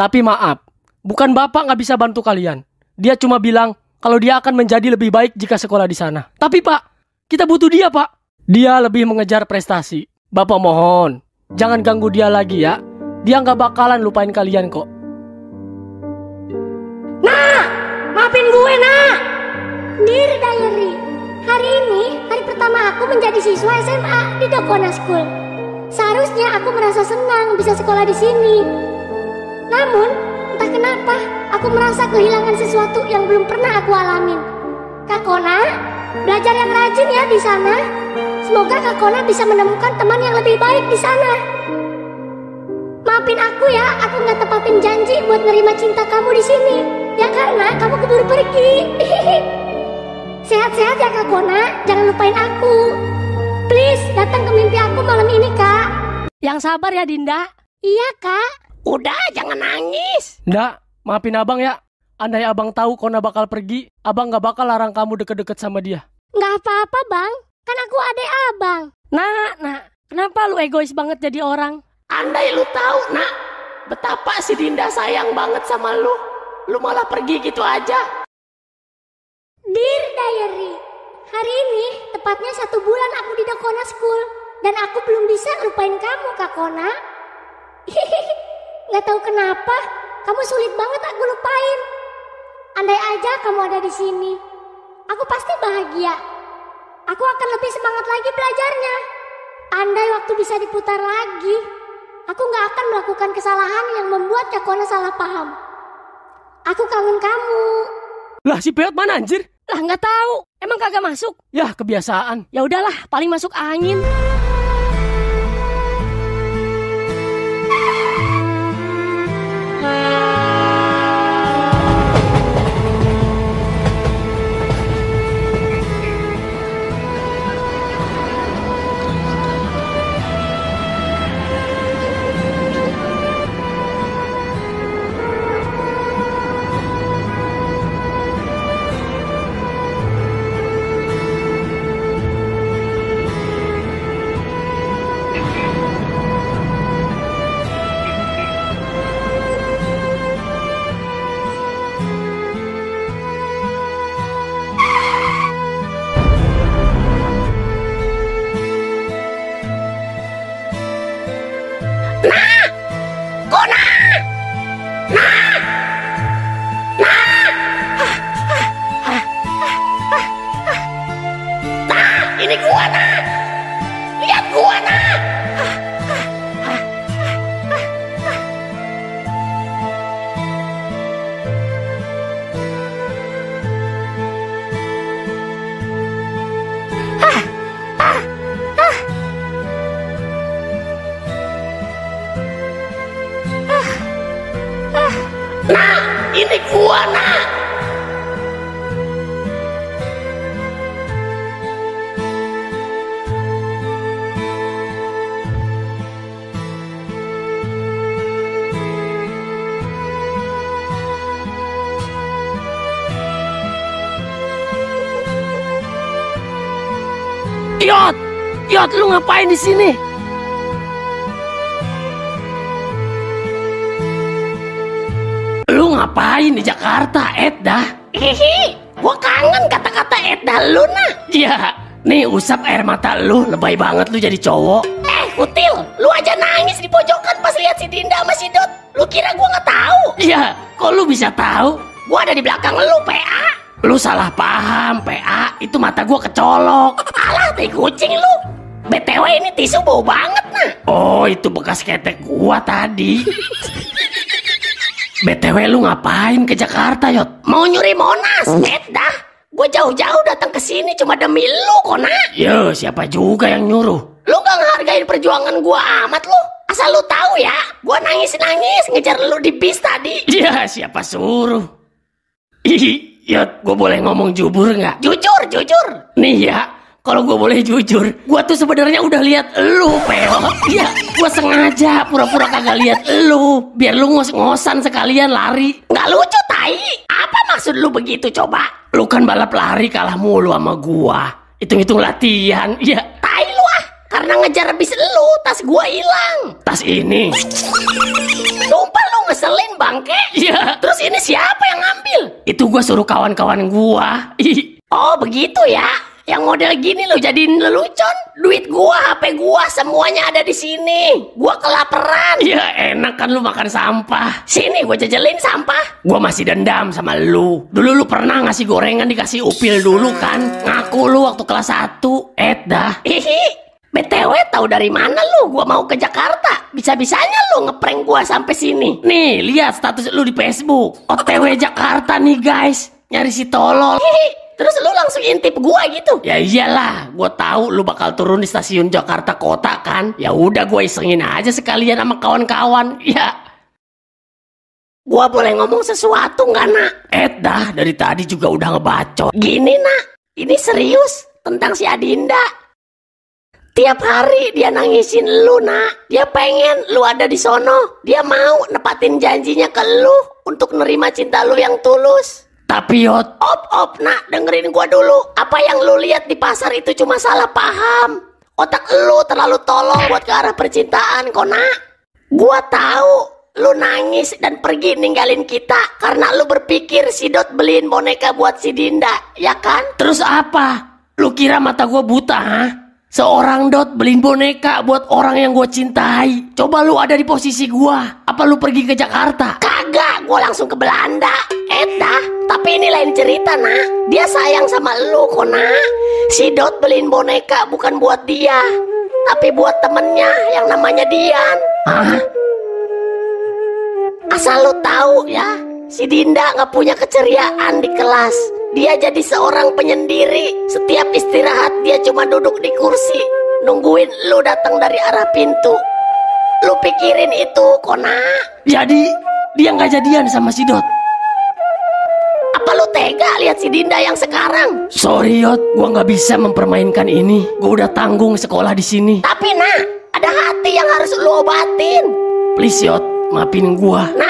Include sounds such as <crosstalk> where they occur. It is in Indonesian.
Tapi maaf, bukan bapak nggak bisa bantu kalian. Dia cuma bilang kalau dia akan menjadi lebih baik jika sekolah di sana. Tapi pak, kita butuh dia pak. Dia lebih mengejar prestasi. Bapak mohon, jangan ganggu dia lagi ya. Dia nggak bakalan lupain kalian kok. Maafin gue, nak. Dear Diary, hari ini hari pertama aku menjadi siswa SMA di Dokona School. Seharusnya aku merasa senang bisa sekolah di sini. Namun, entah kenapa aku merasa kehilangan sesuatu yang belum pernah aku alamin. Kak Kona, belajar yang rajin ya di sana. Semoga Kak Kona bisa menemukan teman yang lebih baik di sana. Maafin aku ya, aku nggak tepatin janji buat nerima cinta kamu di sini. Ya karena kamu keburu pergi. <laughs> Sehat-sehat ya Kak Kona, jangan lupain aku. Please, datang ke mimpi aku malam ini, Kak. Yang sabar ya Dinda. Iya, Kak. Udah, jangan nangis. Nggak, maafin abang ya. Andai abang tahu Kona bakal pergi, abang nggak bakal larang kamu deket-deket sama dia. Nggak apa-apa, Bang. Kan aku adek abang. Nah, nah, kenapa lu egois banget jadi orang? Andai lu tahu, nak, betapa si Dinda sayang banget sama lu. Lu malah pergi gitu aja. Dear Diary, hari ini tepatnya satu bulan aku di Dokona School. Dan aku belum bisa lupain kamu, Kak Kona. <laughs> Nggak tahu kenapa, kamu sulit banget aku lupain. Andai aja kamu ada di sini, aku pasti bahagia. Aku akan lebih semangat lagi belajarnya. Andai waktu bisa diputar lagi, aku nggak akan melakukan kesalahan yang membuat Kak Kona salah paham. Aku kangen kamu. Lah si Peot mana anjir? Lah nggak tahu. Emang kagak masuk? Yah kebiasaan. Ya udahlah, paling masuk angin. Ini gua, nak. Lihat Yot, Yot lu ngapain di sini? Lu ngapain di Jakarta, Edda? Hihi, gua kangen kata-kata Edda lu, nah. Ya, nih usap air mata lu, lebay banget lu jadi cowok. Eh, Kutil, lu aja nangis di pojokan pas lihat si Dinda sama si Dot. Lu kira gua nggak tahu? Ya, kok lu bisa tahu? Gua ada di belakang lu, PA. Lu salah paham, PA. Itu mata gua kecolok. Alah, tai kucing lu. BTW ini tisu bau banget, nah. Oh, itu bekas ketek gua tadi. <laughs> BTW lu ngapain ke Jakarta, Yot? Mau nyuri Monas, eh dah. Gue jauh-jauh datang ke sini cuma demi lu, Kona. Yo, siapa juga yang nyuruh? Lu gak ngehargain perjuangan gua amat lu. Asal lu tahu ya, gua nangis-nangis ngejar lu di bis tadi. <laughs> Ya, siapa suruh? Ih, Yot, gue boleh ngomong jujur nggak? Jujur, jujur. Nih ya, kalau gue boleh jujur, gue tuh sebenarnya udah lihat lu, Peo. Iya, gue sengaja pura-pura kagak lihat lu, biar lu ngos-ngosan sekalian lari. Nggak lucu, tai. Apa maksud lu begitu coba? Lu kan balap lari kalah mulu sama gua. Hitung-hitung latihan, ya. Tai lu ah, karena ngejar habis lu, tas gua hilang. Tas ini. <laughs> Sumpah lu ngeselin bangke. Iya. Terus ini siapa yang ngambil? Itu gua suruh kawan-kawan. Ih, <laughs> Oh begitu ya. Yang model gini lo jadiin lelucon. Duit gua, HP gua, semuanya ada di sini. Gua kelaparan. <laughs> Ya enak kan lu makan sampah. Sini gua jajalin sampah. Gua masih dendam sama lu. Dulu lu pernah ngasih gorengan dikasih upil dulu kan? Ngaku lu waktu kelas 1. Eh dah. Hihi. <laughs> BTW tahu dari mana lu? Gua mau ke Jakarta. Bisa-bisanya lu ngeprank gua sampai sini. Nih, lihat status lu di Facebook. OTW Jakarta nih, guys. Nyari si tolol. Hihi. Terus lu langsung intip gua gitu. Ya iyalah, gua tahu lu bakal turun di stasiun Jakarta Kota kan. Ya udah gua isengin aja sekalian sama kawan-kawan. <laughs> Ya, Gua boleh ngomong sesuatu nggak nak? eh dah dari tadi juga udah ngebacot. Gini nak, ini serius tentang si Adinda. Tiap hari dia nangisin lu nak. Dia pengen lu ada di sono. Dia mau nepatin janjinya ke lu untuk nerima cinta lu yang tulus. Tapi Yot, Op op nak dengerin gua dulu. Apa yang lu lihat di pasar itu cuma salah paham. Otak lu terlalu tolol buat ke arah percintaan kok nak. Gua tahu lu nangis dan pergi ninggalin kita karena lu berpikir si Dot beliin boneka buat si Dinda, ya kan? terus apa? Lu kira mata gua buta, ha? Seorang dot beliin boneka buat orang yang gua cintai. Coba lu ada di posisi gua. Apa lu pergi ke Jakarta? Kagak, gua langsung ke Belanda. Eta, tapi ini lain cerita, nak. Dia sayang sama lu kok, nak. Si Dot beliin boneka bukan buat dia, tapi buat temennya yang namanya Dian. Hah? Asal lu tahu ya, si Dinda nggak punya keceriaan di kelas. Dia jadi seorang penyendiri. Setiap istirahat dia cuma duduk di kursi, nungguin lu datang dari arah pintu. Lu pikirin itu, Kona. Jadi dia nggak jadian sama si Dot. Apa lu tega lihat si Dinda yang sekarang? Sorry Yot, gua nggak bisa mempermainkan ini. Gua udah tanggung sekolah di sini. Tapi nah, ada hati yang harus lu obatin. Please Yot, maafin gua. Nah, Nah,